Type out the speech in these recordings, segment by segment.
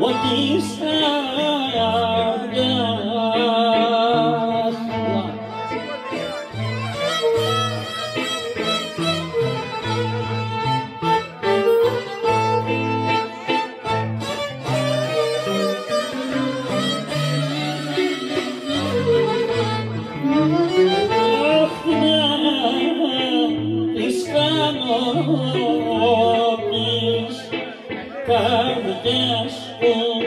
وكيسان Oh,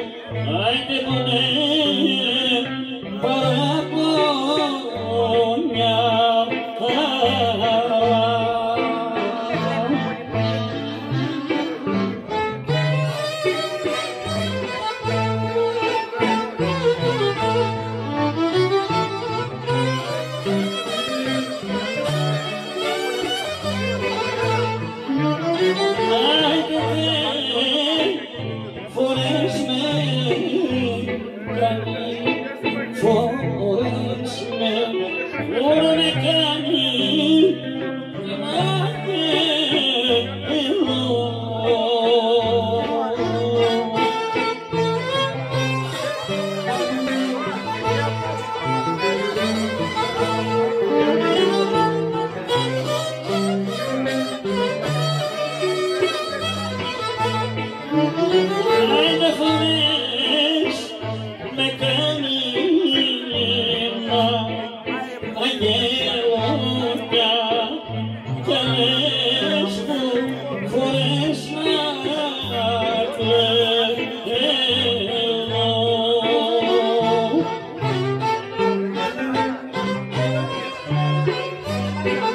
yeah. Thank.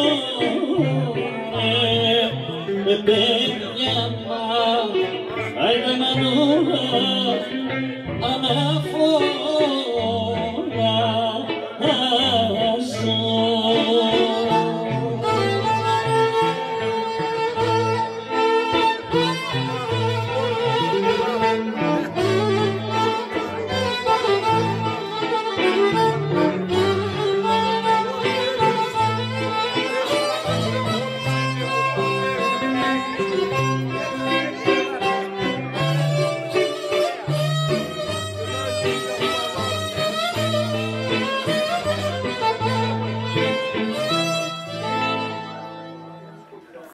Oh,